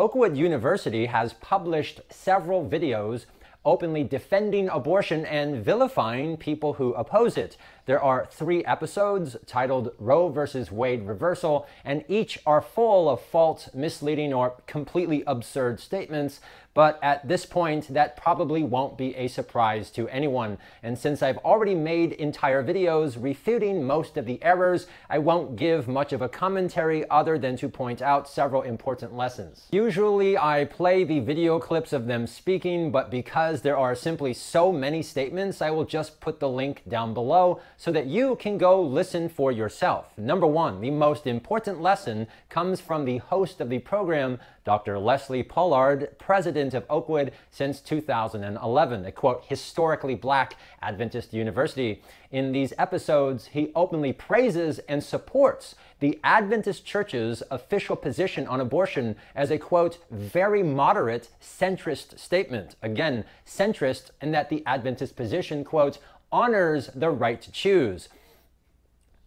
Oakwood University has published several videos openly defending abortion and vilifying people who oppose it. There are three episodes titled Roe versus Wade Reversal, and each are full of false, misleading, or completely absurd statements but at this point, that probably won't be a surprise to anyone. And since I've already made entire videos refuting most of the errors, I won't give much of a commentary other than to point out several important lessons. Usually I play the video clips of them speaking, but because there are simply so many statements, I will just put the link down below so that you can go listen for yourself. Number one, the most important lesson comes from the host of the program, Dr. Leslie Pollard, president of Oakwood since 2011, a quote, historically black Adventist university. In these episodes, he openly praises and supports the Adventist Church's official position on abortion as a quote, very moderate centrist statement. Again, centrist, and that the Adventist position, quote, honors the right to choose.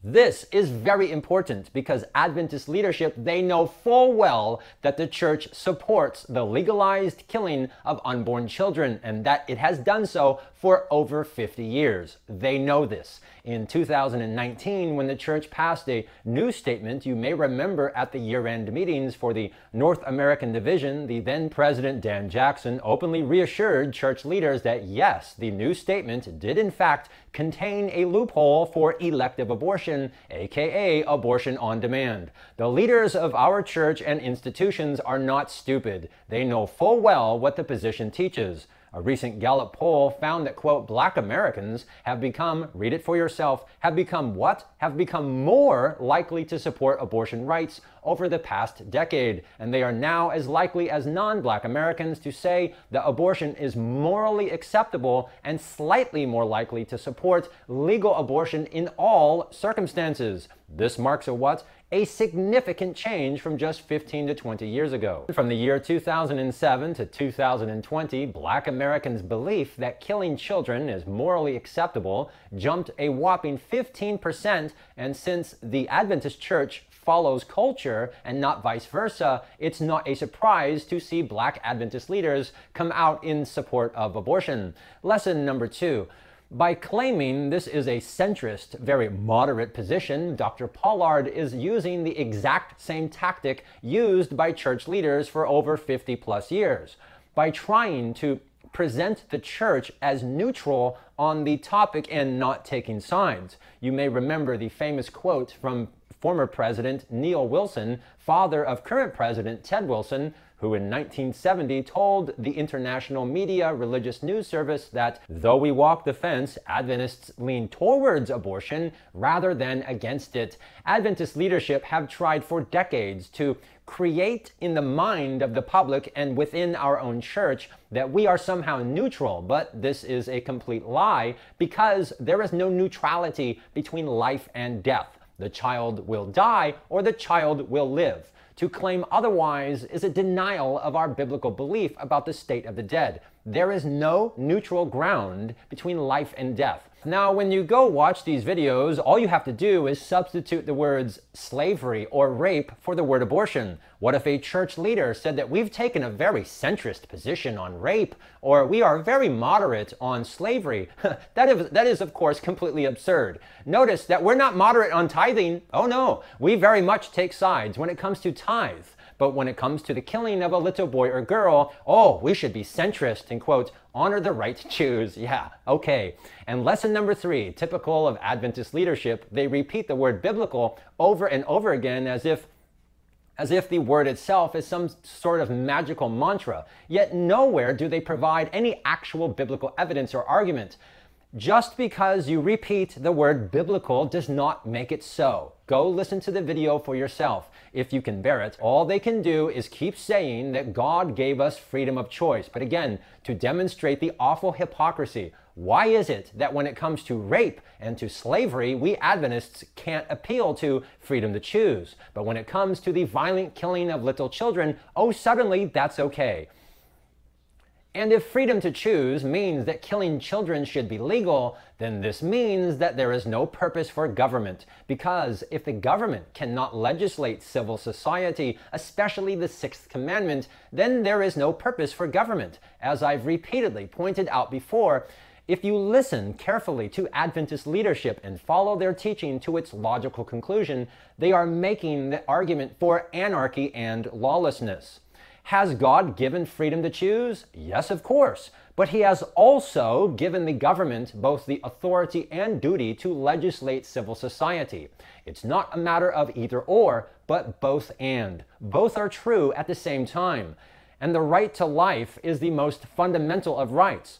This is very important because Adventist leadership, they know full well that the church supports the legalized killing of unborn children and that it has done so for over 50 years. They know this. In 2019, when the church passed a new statement, you may remember at the year-end meetings for the North American Division, the then President Dan Jackson openly reassured church leaders that yes, the new statement did in fact contain a loophole for elective abortion, aka abortion on demand. The leaders of our church and institutions are not stupid. They know full well what the position teaches. A recent Gallup poll found that, quote, black Americans have become, read it for yourself, have become what? Have become more likely to support abortion rights over the past decade. And they are now as likely as non black Americans to say that abortion is morally acceptable and slightly more likely to support legal abortion in all circumstances. This marks a what? a significant change from just 15 to 20 years ago. From the year 2007 to 2020, black Americans' belief that killing children is morally acceptable jumped a whopping 15%, and since the Adventist Church follows culture and not vice versa, it's not a surprise to see black Adventist leaders come out in support of abortion. Lesson number two. By claiming this is a centrist, very moderate position, Dr. Pollard is using the exact same tactic used by church leaders for over 50 plus years. By trying to present the church as neutral on the topic and not taking sides. You may remember the famous quote from former President Neal Wilson, father of current President Ted Wilson, who in 1970 told the international media religious news service that though we walk the fence, Adventists lean towards abortion rather than against it. Adventist leadership have tried for decades to create in the mind of the public and within our own church that we are somehow neutral, but this is a complete lie because there is no neutrality between life and death. The child will die or the child will live. To claim otherwise is a denial of our biblical belief about the state of the dead. There is no neutral ground between life and death. Now, when you go watch these videos, all you have to do is substitute the words slavery or rape for the word abortion. What if a church leader said that we've taken a very centrist position on rape, or we are very moderate on slavery? that, is, that is, of course, completely absurd. Notice that we're not moderate on tithing. Oh no, we very much take sides when it comes to tithe. But when it comes to the killing of a little boy or girl, oh, we should be centrist and quote, honor the right to choose. Yeah, okay. And lesson number three, typical of Adventist leadership, they repeat the word biblical over and over again as if as if the word itself is some sort of magical mantra. Yet nowhere do they provide any actual biblical evidence or argument. Just because you repeat the word biblical does not make it so. Go listen to the video for yourself if you can bear it. All they can do is keep saying that God gave us freedom of choice. But again, to demonstrate the awful hypocrisy, why is it that when it comes to rape and to slavery, we Adventists can't appeal to freedom to choose? But when it comes to the violent killing of little children, oh, suddenly that's okay. And if freedom to choose means that killing children should be legal, then this means that there is no purpose for government. Because if the government cannot legislate civil society, especially the Sixth Commandment, then there is no purpose for government. As I've repeatedly pointed out before, if you listen carefully to Adventist leadership and follow their teaching to its logical conclusion, they are making the argument for anarchy and lawlessness. Has God given freedom to choose? Yes, of course. But He has also given the government both the authority and duty to legislate civil society. It's not a matter of either or, but both and. Both are true at the same time. And the right to life is the most fundamental of rights.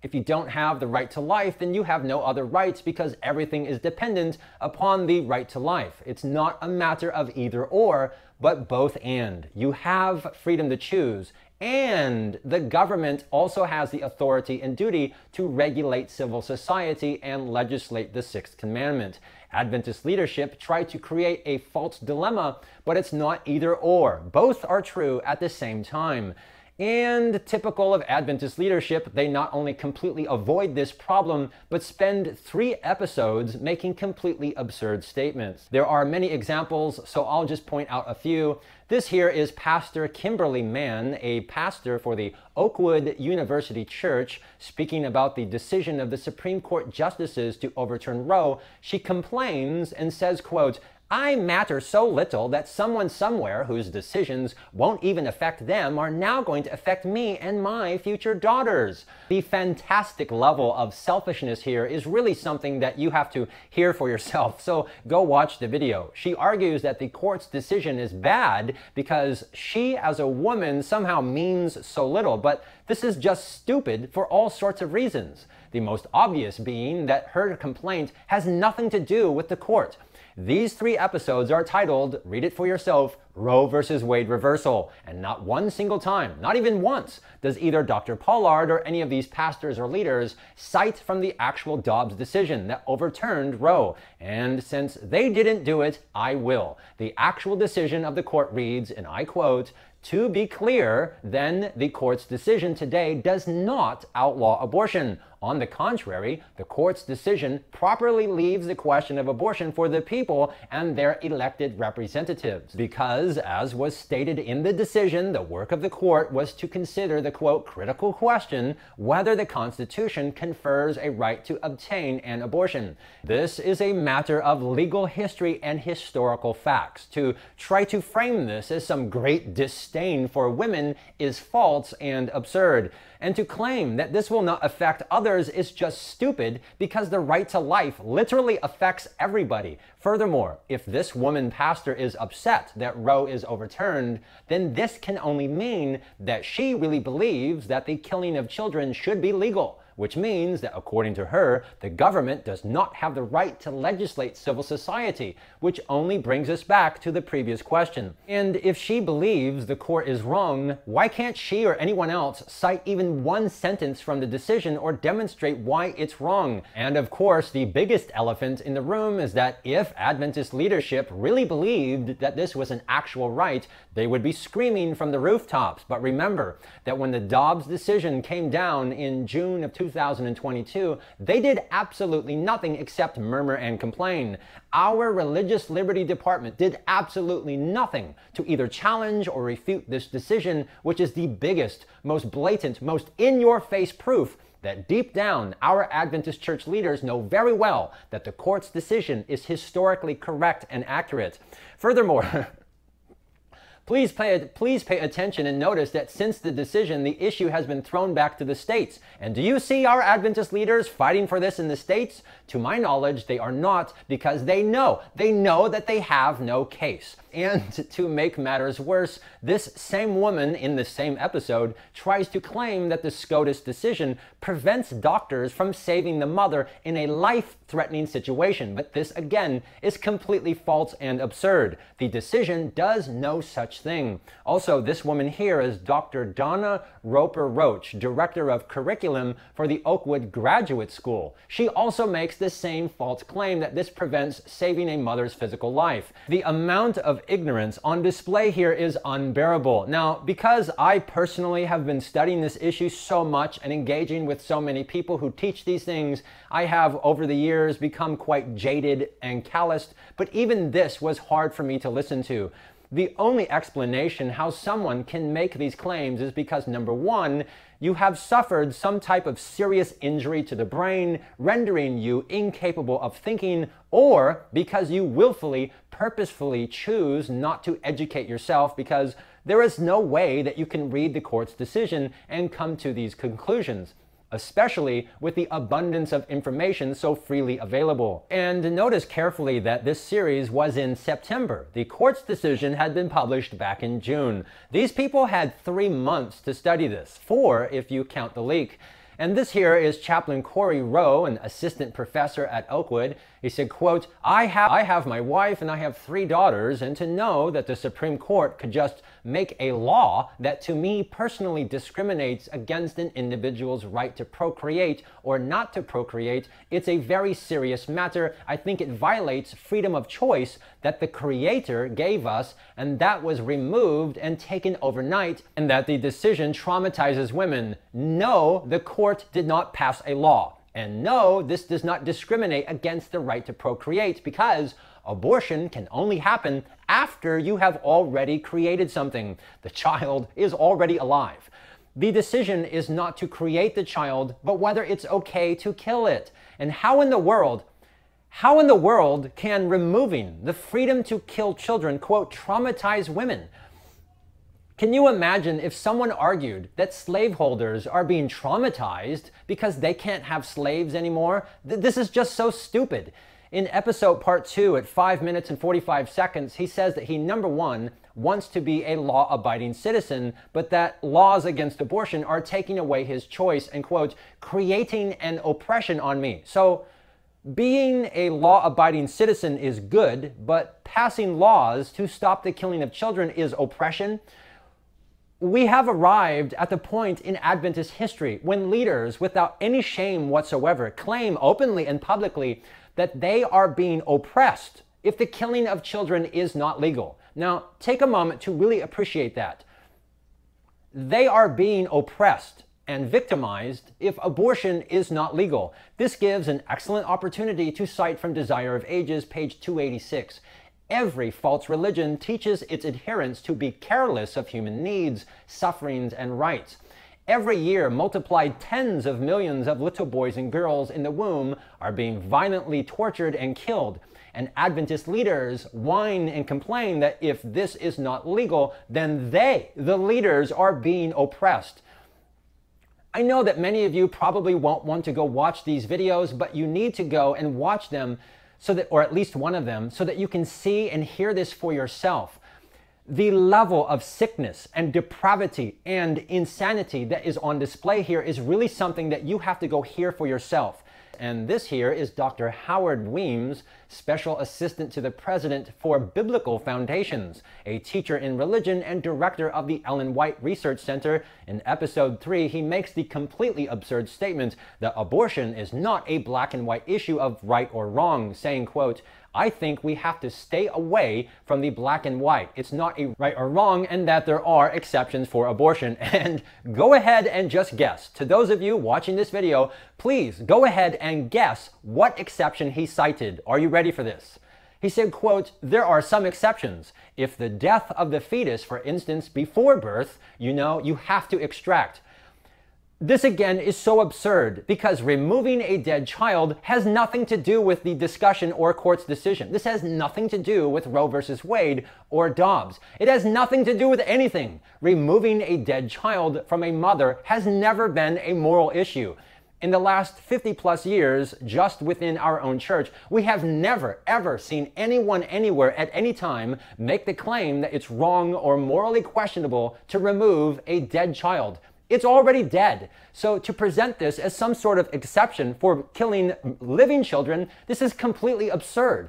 If you don't have the right to life, then you have no other rights because everything is dependent upon the right to life. It's not a matter of either or, but both and. You have freedom to choose, and the government also has the authority and duty to regulate civil society and legislate the Sixth Commandment. Adventist leadership tried to create a false dilemma, but it's not either or. Both are true at the same time. And typical of Adventist leadership, they not only completely avoid this problem, but spend three episodes making completely absurd statements. There are many examples, so I'll just point out a few. This here is Pastor Kimberly Mann, a pastor for the Oakwood University Church, speaking about the decision of the Supreme Court justices to overturn Roe. She complains and says, quote, I matter so little that someone somewhere whose decisions won't even affect them are now going to affect me and my future daughters. The fantastic level of selfishness here is really something that you have to hear for yourself, so go watch the video. She argues that the court's decision is bad because she, as a woman, somehow means so little, but this is just stupid for all sorts of reasons. The most obvious being that her complaint has nothing to do with the court. These three episodes are titled, read it for yourself, Roe versus Wade reversal. And not one single time, not even once, does either Dr. Pollard or any of these pastors or leaders cite from the actual Dobbs decision that overturned Roe. And since they didn't do it, I will. The actual decision of the court reads, and I quote, to be clear, then the court's decision today does not outlaw abortion. On the contrary, the court's decision properly leaves the question of abortion for the people and their elected representatives. Because, as was stated in the decision, the work of the court was to consider the quote, critical question whether the Constitution confers a right to obtain an abortion. This is a matter of legal history and historical facts. To try to frame this as some great disdain for women is false and absurd. And to claim that this will not affect others is just stupid because the right to life literally affects everybody. Furthermore, if this woman pastor is upset that Roe is overturned, then this can only mean that she really believes that the killing of children should be legal which means that according to her, the government does not have the right to legislate civil society, which only brings us back to the previous question. And if she believes the court is wrong, why can't she or anyone else cite even one sentence from the decision or demonstrate why it's wrong? And of course, the biggest elephant in the room is that if Adventist leadership really believed that this was an actual right, they would be screaming from the rooftops. But remember that when the Dobbs decision came down in June of 2000, 2022, they did absolutely nothing except murmur and complain. Our Religious Liberty Department did absolutely nothing to either challenge or refute this decision, which is the biggest, most blatant, most in your face proof that deep down, our Adventist church leaders know very well that the court's decision is historically correct and accurate. Furthermore, Please pay, please pay attention and notice that since the decision, the issue has been thrown back to the states. And do you see our Adventist leaders fighting for this in the states? To my knowledge, they are not because they know. They know that they have no case. And to make matters worse, this same woman in the same episode tries to claim that the SCOTUS decision prevents doctors from saving the mother in a life threatening situation. But this, again, is completely false and absurd. The decision does no such thing. Also, this woman here is Dr. Donna Roper Roach, Director of Curriculum for the Oakwood Graduate School. She also makes the same false claim that this prevents saving a mother's physical life. The amount of ignorance on display here is unbearable. Now, because I personally have been studying this issue so much and engaging with so many people who teach these things, I have over the years become quite jaded and calloused, but even this was hard for me to listen to. The only explanation how someone can make these claims is because number one, you have suffered some type of serious injury to the brain, rendering you incapable of thinking, or because you willfully, purposefully choose not to educate yourself because there is no way that you can read the court's decision and come to these conclusions especially with the abundance of information so freely available. And notice carefully that this series was in September. The court's decision had been published back in June. These people had three months to study this, four if you count the leak. And this here is Chaplain Corey Rowe, an assistant professor at Oakwood. He said, quote, I have, I have my wife and I have three daughters, and to know that the Supreme Court could just make a law that to me personally discriminates against an individual's right to procreate or not to procreate, it's a very serious matter. I think it violates freedom of choice that the Creator gave us, and that was removed and taken overnight, and that the decision traumatizes women. No, the court did not pass a law. And no, this does not discriminate against the right to procreate because abortion can only happen after you have already created something. The child is already alive. The decision is not to create the child, but whether it's okay to kill it. And how in the world, how in the world can removing the freedom to kill children, quote, traumatize women? Can you imagine if someone argued that slaveholders are being traumatized because they can't have slaves anymore? This is just so stupid. In episode part two, at 5 minutes and 45 seconds, he says that he, number one, wants to be a law abiding citizen, but that laws against abortion are taking away his choice and, quote, creating an oppression on me. So, being a law abiding citizen is good, but passing laws to stop the killing of children is oppression. We have arrived at the point in Adventist history when leaders, without any shame whatsoever, claim openly and publicly that they are being oppressed if the killing of children is not legal. Now, take a moment to really appreciate that. They are being oppressed and victimized if abortion is not legal. This gives an excellent opportunity to cite from Desire of Ages, page 286. Every false religion teaches its adherents to be careless of human needs, sufferings, and rights. Every year, multiplied tens of millions of little boys and girls in the womb are being violently tortured and killed. And Adventist leaders whine and complain that if this is not legal, then they, the leaders, are being oppressed. I know that many of you probably won't want to go watch these videos, but you need to go and watch them so that, or at least one of them, so that you can see and hear this for yourself the level of sickness and depravity and insanity that is on display here is really something that you have to go hear for yourself. And this here is Dr. Howard Weems, Special Assistant to the President for Biblical Foundations, a teacher in religion and director of the Ellen White Research Center. In episode 3, he makes the completely absurd statement that abortion is not a black and white issue of right or wrong, saying, quote, I think we have to stay away from the black and white. It's not a right or wrong, and that there are exceptions for abortion. And go ahead and just guess. To those of you watching this video, please go ahead and guess what exception he cited. Are you ready for this? He said, quote, there are some exceptions. If the death of the fetus, for instance, before birth, you know, you have to extract. This again is so absurd because removing a dead child has nothing to do with the discussion or court's decision. This has nothing to do with Roe versus Wade or Dobbs. It has nothing to do with anything. Removing a dead child from a mother has never been a moral issue. In the last 50 plus years, just within our own church, we have never, ever seen anyone anywhere at any time make the claim that it's wrong or morally questionable to remove a dead child. It's already dead. So to present this as some sort of exception for killing living children, this is completely absurd.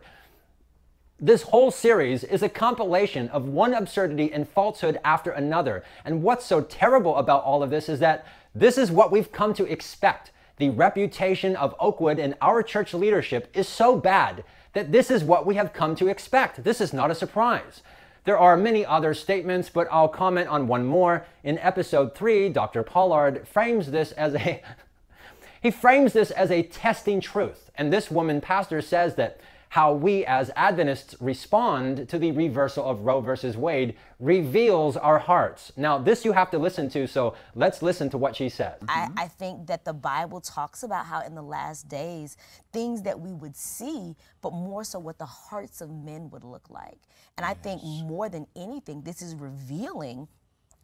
This whole series is a compilation of one absurdity and falsehood after another. And what's so terrible about all of this is that this is what we've come to expect. The reputation of Oakwood and our church leadership is so bad that this is what we have come to expect. This is not a surprise. There are many other statements, but I'll comment on one more. In episode 3, Dr. Pollard frames this as a he frames this as a testing truth. And this woman pastor says that how we as Adventists respond to the reversal of Roe versus Wade reveals our hearts. Now, this you have to listen to, so let's listen to what she says. I, I think that the Bible talks about how in the last days, things that we would see, but more so what the hearts of men would look like. And I think more than anything, this is revealing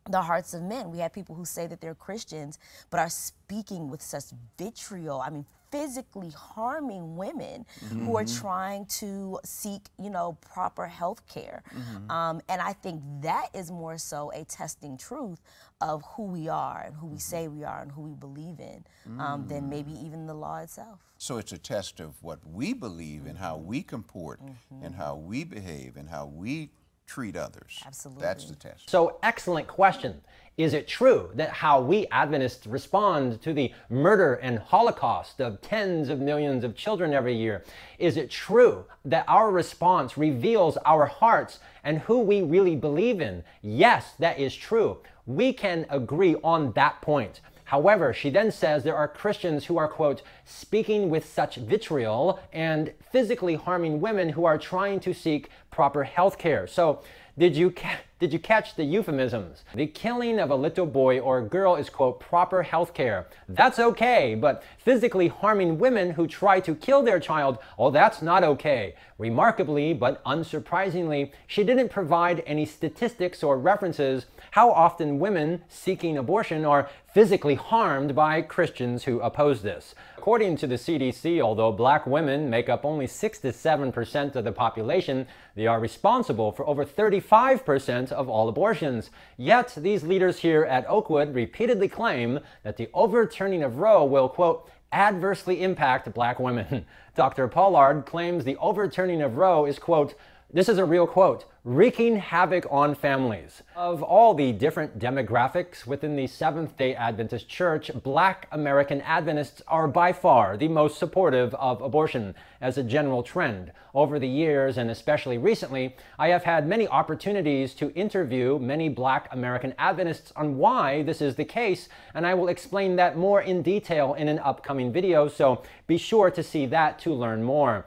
the hearts of men. We have people who say that they're Christians, but are speaking with such vitriol. I mean, physically harming women mm-hmm. who are mm-hmm. trying to seek, you know, proper health care. Mm-hmm. Um, and I think that is more so a testing truth of who we are and who we mm-hmm. say we are and who we believe in um, than mm. maybe even the law itself. So it's a test of what we believe and how we comport and mm-hmm. how we behave and how we treat others. Absolutely. That's the test. So, excellent question. Is it true that how we Adventists respond to the murder and holocaust of tens of millions of children every year, is it true that our response reveals our hearts and who we really believe in? Yes, that is true. We can agree on that point. However, she then says there are Christians who are, quote, speaking with such vitriol and physically harming women who are trying to seek proper health care. So, did you, did you catch the euphemisms? The killing of a little boy or girl is, quote, proper health care. That's okay, but physically harming women who try to kill their child, oh, that's not okay. Remarkably, but unsurprisingly, she didn't provide any statistics or references how often women seeking abortion are physically harmed by Christians who oppose this. According to the CDC, although black women make up only 6 to 7% of the population, they are responsible for over 35% of all abortions. Yet, these leaders here at Oakwood repeatedly claim that the overturning of Roe will, quote, adversely impact black women. Dr. Pollard claims the overturning of Roe is, quote, this is a real quote wreaking havoc on families. Of all the different demographics within the Seventh day Adventist Church, black American Adventists are by far the most supportive of abortion as a general trend. Over the years, and especially recently, I have had many opportunities to interview many black American Adventists on why this is the case, and I will explain that more in detail in an upcoming video, so be sure to see that to learn more.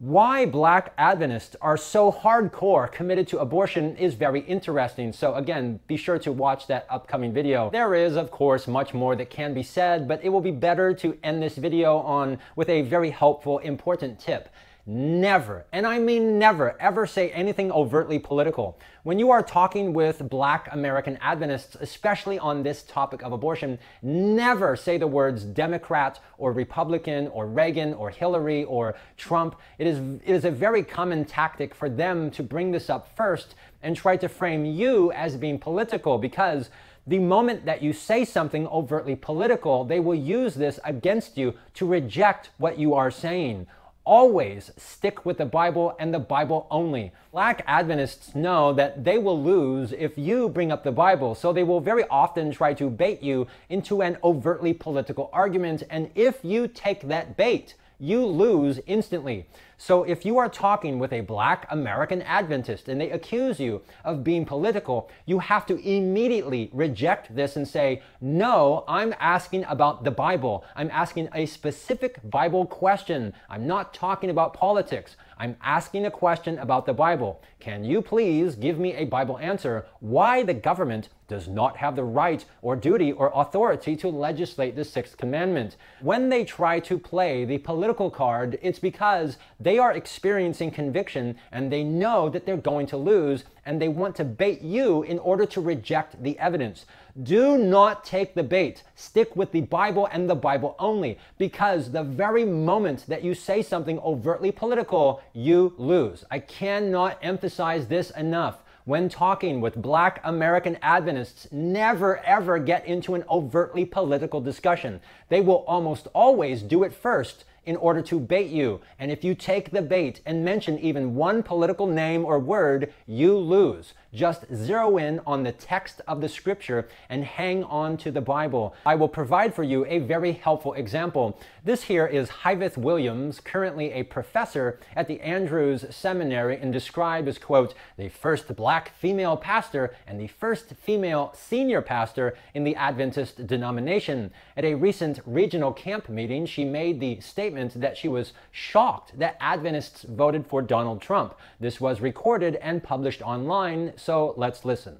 Why black Adventists are so hardcore committed to abortion is very interesting. So again, be sure to watch that upcoming video. There is, of course, much more that can be said, but it will be better to end this video on with a very helpful, important tip. Never, and I mean never, ever say anything overtly political. When you are talking with black American Adventists, especially on this topic of abortion, never say the words Democrat or Republican or Reagan or Hillary or Trump. It is, it is a very common tactic for them to bring this up first and try to frame you as being political because the moment that you say something overtly political, they will use this against you to reject what you are saying always stick with the Bible and the Bible only. Black Adventists know that they will lose if you bring up the Bible, so they will very often try to bait you into an overtly political argument, and if you take that bait, you lose instantly. So if you are talking with a black American Adventist and they accuse you of being political, you have to immediately reject this and say, no, I'm asking about the Bible. I'm asking a specific Bible question. I'm not talking about politics. I'm asking a question about the Bible. Can you please give me a Bible answer why the government does not have the right or duty or authority to legislate the sixth commandment? When they try to play the political card, it's because they are experiencing conviction and they know that they're going to lose and they want to bait you in order to reject the evidence. Do not take the bait. Stick with the Bible and the Bible only, because the very moment that you say something overtly political, you lose. I cannot emphasize this enough. When talking with black American Adventists, never ever get into an overtly political discussion. They will almost always do it first in order to bait you. And if you take the bait and mention even one political name or word, you lose. Just zero in on the text of the scripture and hang on to the Bible. I will provide for you a very helpful example. This here is Hyveth Williams, currently a professor at the Andrews Seminary and described as, quote, the first black female pastor and the first female senior pastor in the Adventist denomination. At a recent regional camp meeting, she made the statement that she was shocked that Adventists voted for Donald Trump. This was recorded and published online, so let's listen.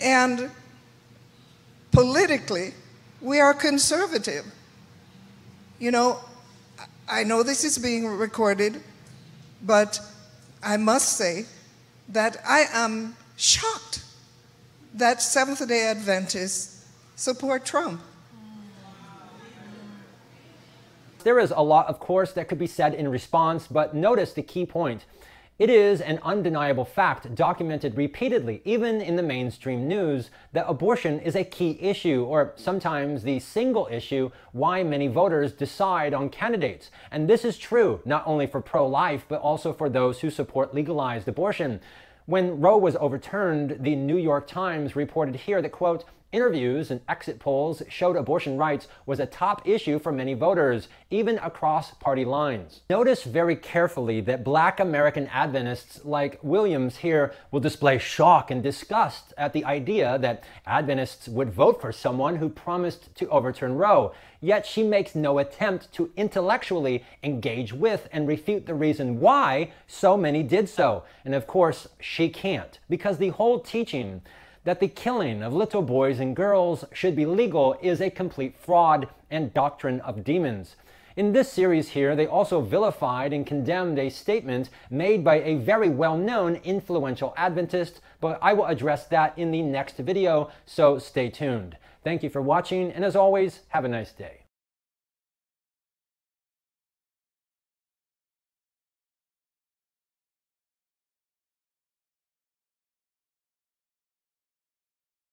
And politically, we are conservative. You know, I know this is being recorded, but I must say that I am shocked that Seventh day Adventists support Trump. There is a lot, of course, that could be said in response, but notice the key point. It is an undeniable fact, documented repeatedly, even in the mainstream news, that abortion is a key issue, or sometimes the single issue, why many voters decide on candidates. And this is true not only for pro life, but also for those who support legalized abortion. When Roe was overturned, the New York Times reported here that, quote, Interviews and exit polls showed abortion rights was a top issue for many voters, even across party lines. Notice very carefully that black American Adventists like Williams here will display shock and disgust at the idea that Adventists would vote for someone who promised to overturn Roe. Yet she makes no attempt to intellectually engage with and refute the reason why so many did so. And of course, she can't, because the whole teaching that the killing of little boys and girls should be legal is a complete fraud and doctrine of demons. In this series here, they also vilified and condemned a statement made by a very well-known influential Adventist, but I will address that in the next video, so stay tuned. Thank you for watching, and as always, have a nice day.